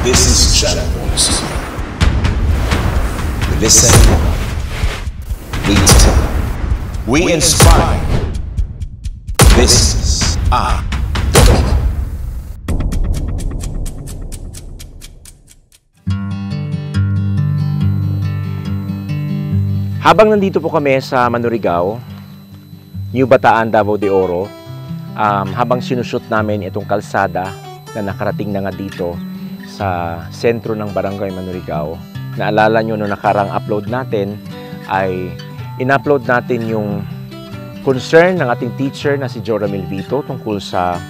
This is Channel Voice. We listen, we tell, we inspire. This is our Habang nandito po kami sa Manurigao, New Bataan, Davao de Oro, um, habang sinushoot namin itong kalsada na nakarating na nga dito sa sentro ng Barangay Manurigao, naalala nyo no nakarang upload natin ay in-upload natin yung concern ng ating teacher na si Jora Milvito tungkol sa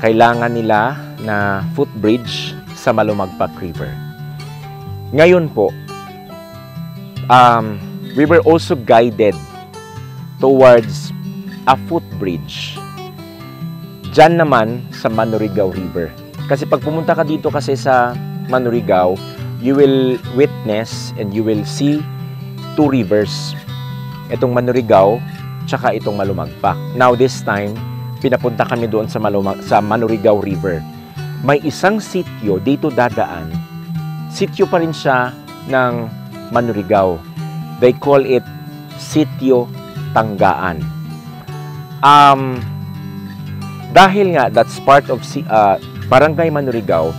kailangan nila na footbridge sa Malumagpak River. Ngayon po, um, we were also guided towards a footbridge. Diyan naman sa Manurigao River. Kasi pag pumunta ka dito kasi sa Manurigao, you will witness and you will see two rivers. Itong Manurigao, tsaka itong Malumagpak. Now this time, pinapunta kami doon sa, Malumag, sa Manurigao River. May isang sityo dito dadaan. Sityo pa rin siya ng Manurigao. They call it Sitio Tanggaan. Um, dahil nga that's part of uh, Barangay Manurigao,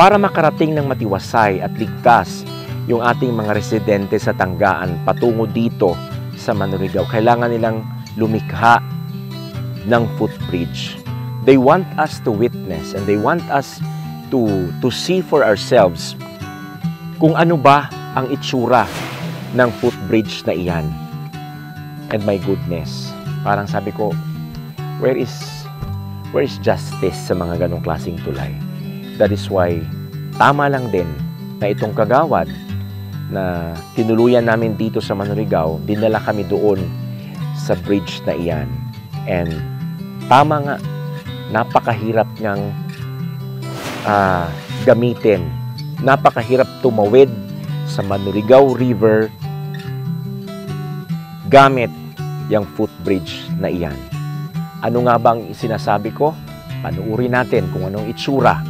para makarating ng matiwasay at ligtas yung ating mga residente sa Tanggaan patungo dito sa Manurigao, kailangan nilang lumikha ng footbridge. They want us to witness and they want us to to see for ourselves kung ano ba ang itsura ng footbridge na iyan. And my goodness, parang sabi ko, where is where is justice sa mga ganong klaseng tulay? That is why tama lang din na itong kagawad na tinuluyan namin dito sa Manurigao, dinala kami doon sa bridge na iyan. And tama nga, napakahirap niyang uh, gamitin. Napakahirap tumawid sa Manurigao River gamit yung footbridge na iyan. Ano nga bang sinasabi ko? Panuuri natin kung anong itsura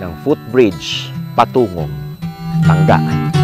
ng footbridge patungong Tanggaan.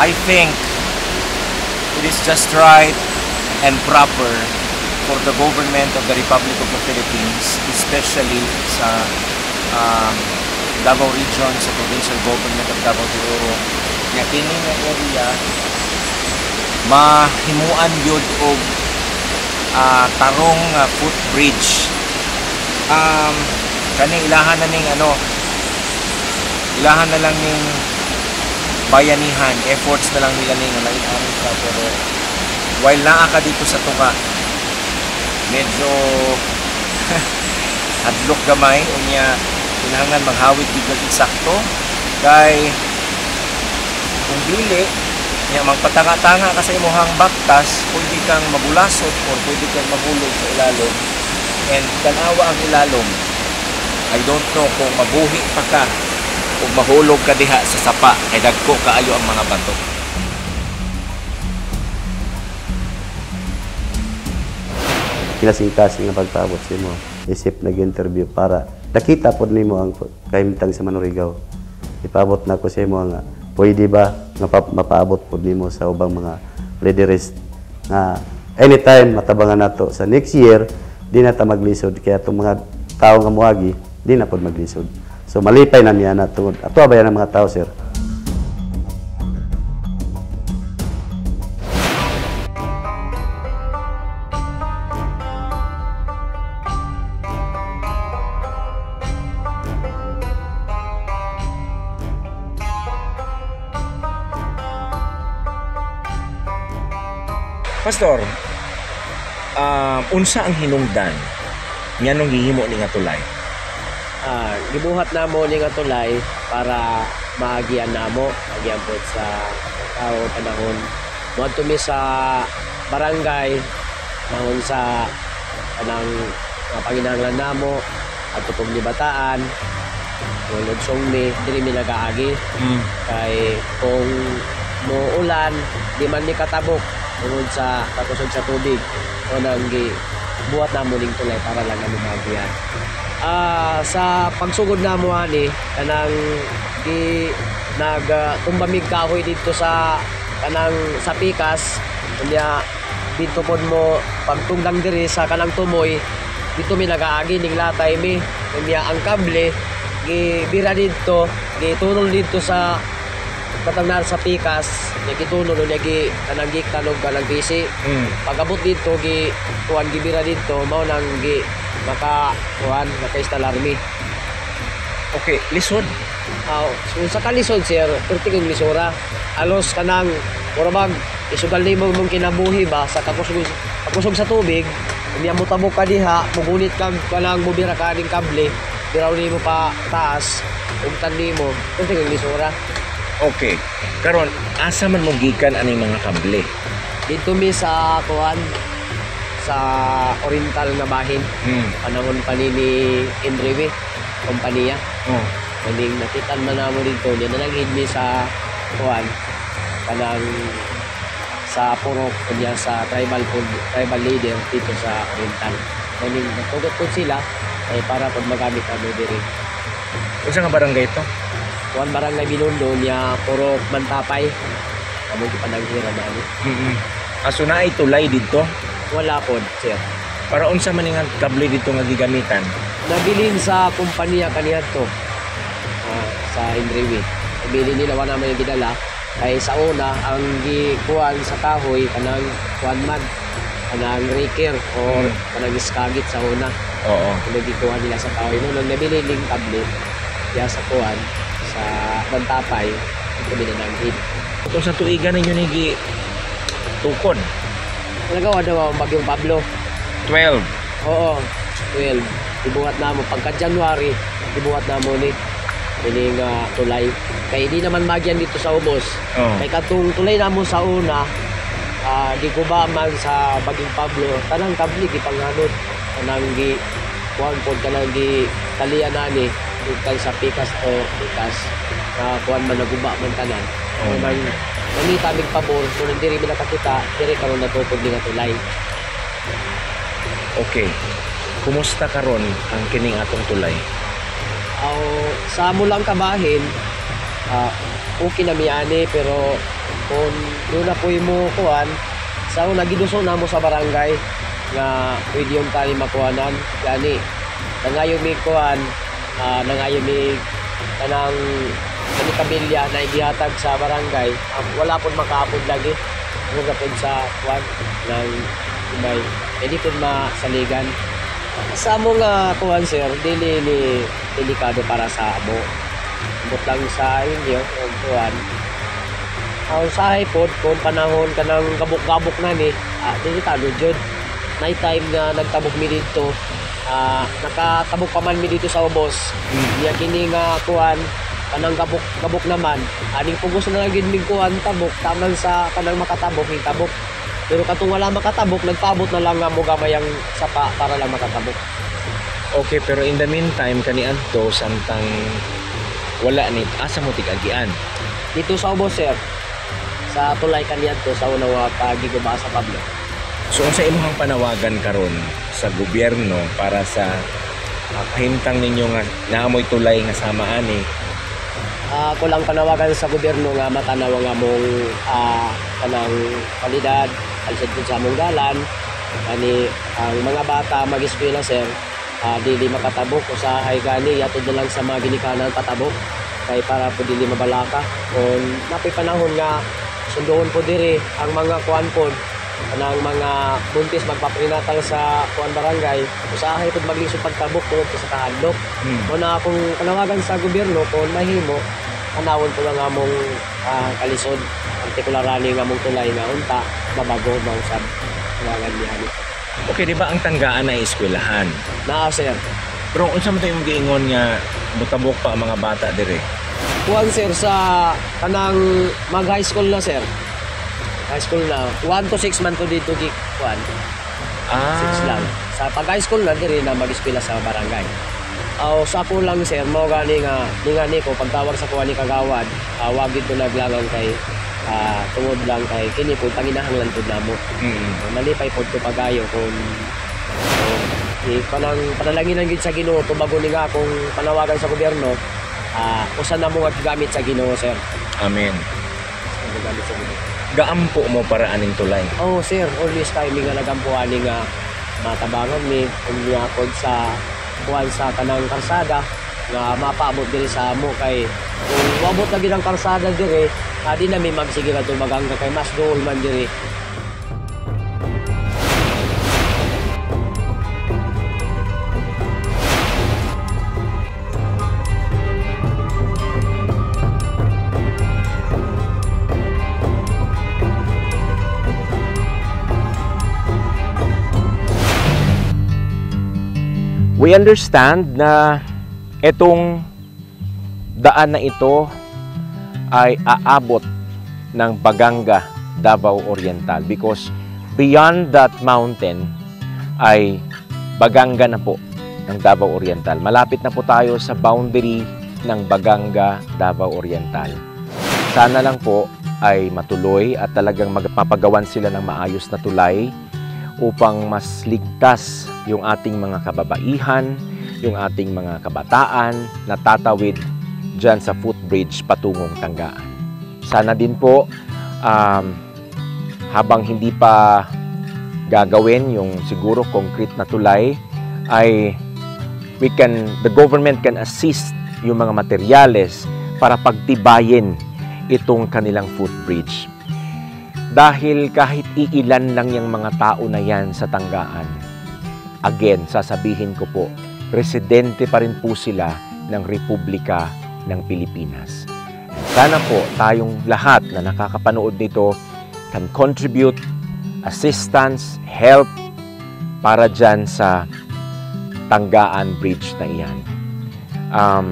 I think it is just right and proper for the government of the Republic of the Philippines, especially sa um, Davao Region, sa provincial government of Davao de Oro, nga kini area mahimuan yun og uh, tarong uh, footbridge. Um, kani ilahan na ning ano, ilahan na lang ning bayanihan, efforts na lang nila ning naiamin ka pero while naa ka dito sa tuka medyo hadlok gamay unya kinahanglan maghawid bigla eksakto. Kay kung dili nya magpatanga-tanga ka sa imong baktas pwede kang mabulasot or pwede kang mahulog sa ilalom. And tanawa ang ilalom. I don't know kung mabuhi pa ka ug mahulog ka diha sa sapa kay dagko kaayo ang mga bato. Kinasitas nga pagtabot mo. isip nag-interview para nakita po nimo ang kahimtang sa Manurigaw. Ipabot na ko sa imo nga pwede ba nga pa- mapaabot po nimo sa ubang mga leaders nga anytime matabangan nato sa next year di na ta maglisod kaya itong mga tao nga muagi di na pod maglisod. So malipay na niya na tungod. Ato ba yan ang mga tao sir? Pastor, ah, unsa ang hinungdan nga nung gihimo ni nga tulay? Ah, gibuhat namo ni nga tulay para maagian namo, agian po sa tao panahon. Moadto mi sa barangay nahon sa kanang mga panginahanglan namo at pong libataan. Tulad song mi, dili mi nagaagi Mm. kay kung muulan di man ni katabok tungod sa katusod sa tubig o nang buhat na muling tulay para lang ano magiyan ah sa pagsugod na mo ani kanang di nag uh, tumbamig kahoy dito sa kanang sa pikas. Kunya dito pod mo pagtunggang diri sa kanang tumoy dito mi nagaagi ning latay mi. Kunya ang kable gibira dito gitunol dito sa katangnar sa pikas nya gitunol nya gi kanang gi kanog kanang bisi Mm. pagabot dito gi kuan gibira dito mao nang gi maka kuan maka army Okay, lisod. Aw, so sa kalisod sir, perti kong lisura. Alos kanang murabag isugal nimo mong kinabuhi ba sa kakusog kakusog sa tubig. Unya mo tabok ka diha, mugunit kag kanang mubira ka ning kable. Biraw nimo pa taas, ugtan nimo, perti kong lisura. Okay. Karon, asa man mo gikan aning mga kable? Dito mi sa kuan sa oriental nga bahin Mm. panahon pa ni ni Enrique kompanya Oh. Kaning nakitan man namo dito, niya nalangid mi sa kuan kanang sa purok kanya sa tribal food, tribal leader dito sa Oriental. Kaning natugot po sila ay para pag magamit kami diri. Unsa nga barangay to? Kuan barangay Binundo niya purok Mantapay. Amo di pananghira na ani. Mm. Aso na ay tulay dito. Wala pod, sir. Para unsa man nga kable dito nga gigamitan? Nabilin sa kumpanya kaniya to. ah, sa Indriwi. Nabili nila wala yung gidala. Kay sa una, ang gikuan sa kahoy, kanang kuan man, kanang raker or Mm. kanang iskagit sa una. Oo. Kung gikuha nila sa kahoy. Nung nang nabili ning kable, kaya sa kuan, sa Bantapay, ito binananghin. Kung sa tuigan ninyo ni gi tukod. Nagawa daw ang bagyong Pablo. 12. Oo, 12. Ibuhat na mo. Pagka January, ibuhat na mo ni ini nga tulay. Kaya di naman magyan dito sa ubos. Oh. Kay katong tulay na mo sa una, ah di ko ba man sa Baging Pablo, tanang kabli gipanghanod. Tanang gi kuan pod kanang gi talian nani dito sa pikas o pikas na kuan man naguba man tanan. Oh. Oh. Nang mamita mig pabor, kung diri mi nakakita, diri karon natupod ni nga tulay. Okay. Kumusta karon ang kining atong tulay? Aw, sa mo lang kabahin, ah, okay na miyani pero kung doon na po mo kuhan, sa una giduso na mo sa barangay nga pwede yung tali makuhanan. Yani, nangayon mi kuhan, ah, nangayon mi kanang kani kabilya na igihatag sa barangay, ah, wala po makaapod lagi. Kung kapag sa kuhan ng ibay, pwede po masaligan. Sa mo nga kuhan sir, dili ni delikado para sa amo. Bot lang sa inyo, o kuhan. Ang sahay pod, kung panahon ka ng kabuk-kabuk na ni, ah, delikado jud. Night time nga nagtabok mi dito, ah, nakatabok pa man mi dito sa ubos. Niya kini nga kuhan, kanang kabuk kabuk naman. Aning kung gusto na lang gid mig kuhan tabok. Taman sa kanang makatabok ning tabok. Pero katong wala makatabok nagpaabot na lang nga mo gamay ang sapa para lang makatabok. Okay, pero in the meantime, kani adto samtang wala ni asa mo tigagian. dito sa ubos sir. Sa tulay kanyan to sa unawa pagiguba sa Pablo. So unsa imong panawagan karon sa gobyerno para sa uh, kahimtang ninyo nga naamoy tulay nga samaan eh. Ah, ako lang panawagan sa gobyerno nga matanaw nga mong ah, kanang kalidad alisod pud sa among dalan ani ang mga bata mag-eskwela sir ah, dili makatabok usahay gani yatod na lang sa mga ginikanan patabok kay para po dili mabalaka kung napay panahon nga sundoon po diri ang mga kuan kanang mga buntis magpaprenatal sa kuan barangay usahay pod maglisod pagtabok tungod sa kahadlok Hmm. Muna akong panawagan sa gobyerno kung mahimo, anawon ko lang among ah, kalisod, partikular ani nga mong tulay nga unta, mabago ba usab panawagan niya. Okay, di ba ang tanggaan ay eskwelahan? Naa sir, Pero unsa man tayong giingon nga mutabok pa ang mga bata dire? kuwan sir sa kanang mag high school na sir. High school na, 1 to 6 man to dito gi kuan, 6 Ah, lang. Sa pag high school na diri na mag-eskwela sa barangay. Aw sa ako lang sir, mo gani nga ningani ko pagtawag sa kuha ni kagawad, uh, wagid ko naglangang kay ah, tungod lang kay kini po panginahanglan pud namo. mm, Nalipay pod ko pagayo kung di panang panalangin gid sa Ginoo tubago ni nga akong panawagan sa gobyerno ah usa na mo gamit sa Ginoo sir. amen. Gamit sa Ginoo. Gaampo mo para aning tulay. Oh sir, always timing nga nagampuan ni nga matabangan mi pod sa kuan sa kanang karsada nga mapaabot diri sa amo kay kung wabot na gid ang karsada diri adi na mi magsige ka magangga kay mas dool man diri We understand na itong daan na ito ay aabot ng Baganga, Davao Oriental because beyond that mountain ay Baganga na po ng Davao Oriental. Malapit na po tayo sa boundary ng Baganga, Davao Oriental. Sana lang po ay matuloy at talagang magpapagawan sila ng maayos na tulay upang mas ligtas yung ating mga kababaihan, yung ating mga kabataan na tatawid dyan sa footbridge patungong Tanggaan. Sana din po um, habang hindi pa gagawin yung siguro concrete na tulay ay we can the government can assist yung mga materyales para pagtibayin itong kanilang footbridge dahil kahit iilan lang yung mga tao na yan sa tanggaan, again, sasabihin ko po, residente pa rin po sila ng Republika ng Pilipinas. Sana po tayong lahat na nakakapanood nito can contribute assistance, help para dyan sa Tanggaan Bridge na iyan. Um,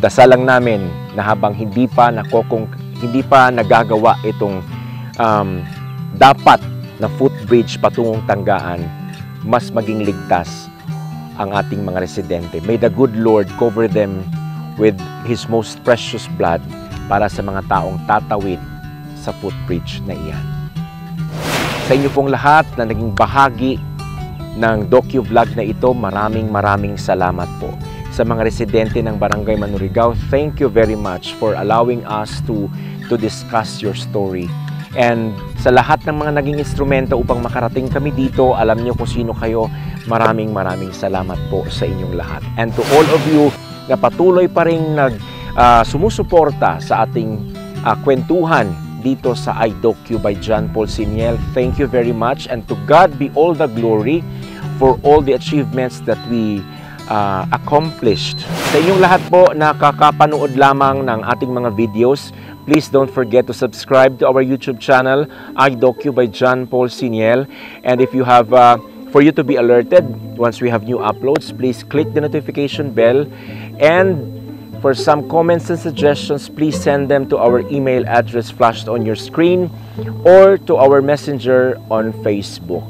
dasal lang namin na habang hindi pa nakokong hindi pa nagagawa itong um, dapat na footbridge patungong Tanggaan, mas maging ligtas ang ating mga residente. May the good Lord cover them with His most precious blood para sa mga taong tatawid sa footbridge na iyan. Sa inyo pong lahat na naging bahagi ng docu-vlog na ito, maraming maraming salamat po. Sa mga residente ng Barangay Manurigao, thank you very much for allowing us to to discuss your story. And sa lahat ng mga naging instrumento upang makarating kami dito, alam niyo kung sino kayo, maraming maraming salamat po sa inyong lahat. And to all of you na patuloy pa rin nag ah, sumusuporta sa ating ah, kwentuhan dito sa iDocu by John Paul Siniel. Thank you very much and to God be all the glory for all the achievements that we ah, accomplished. Sa inyong lahat po na kakapanood lamang ng ating mga videos, please don't forget to subscribe to our YouTube channel, iDocu by John Paul Siniel. And if you have, uh, for you to be alerted once we have new uploads, please click the notification bell. And for some comments and suggestions, please send them to our email address flashed on your screen or to our messenger on Facebook.